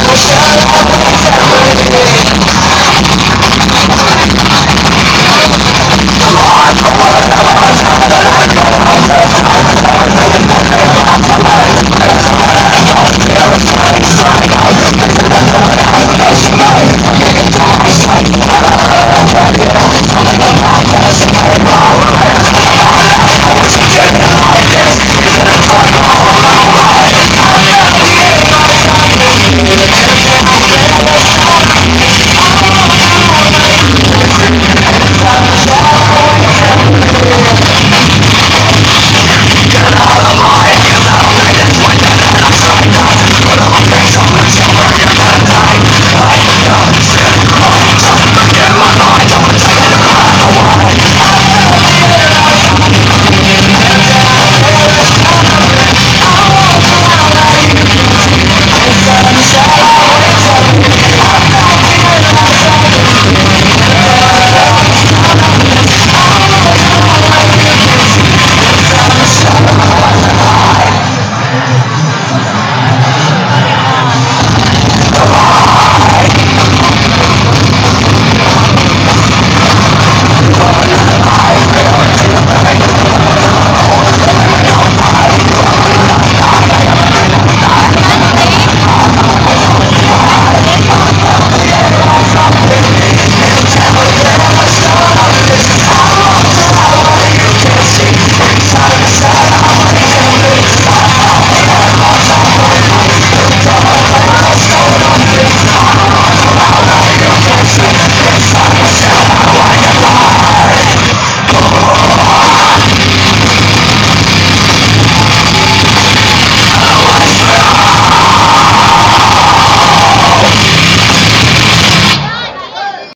puxar